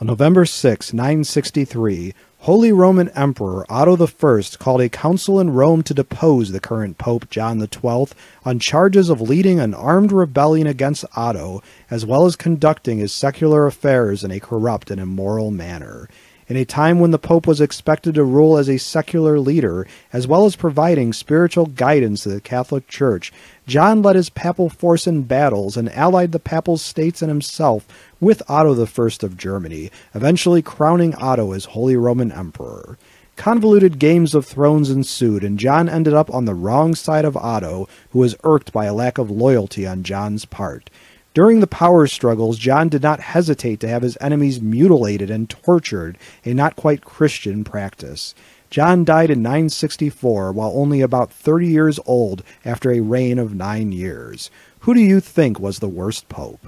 On November 6, 963, Holy Roman Emperor Otto I called a council in Rome to depose the current Pope John XII on charges of leading an armed rebellion against Otto, as well as conducting his secular affairs in a corrupt and immoral manner. In a time when the Pope was expected to rule as a secular leader, as well as providing spiritual guidance to the Catholic Church, John led his papal force in battles and allied the papal states and himself with Otto I of Germany, eventually crowning Otto as Holy Roman Emperor. Convoluted games of thrones ensued, and John ended up on the wrong side of Otto, who was irked by a lack of loyalty on John's part. During the power struggles, John did not hesitate to have his enemies mutilated and tortured, a not quite Christian practice. John died in 964 while only about 30 years old after a reign of nine years. Who do you think was the worst pope?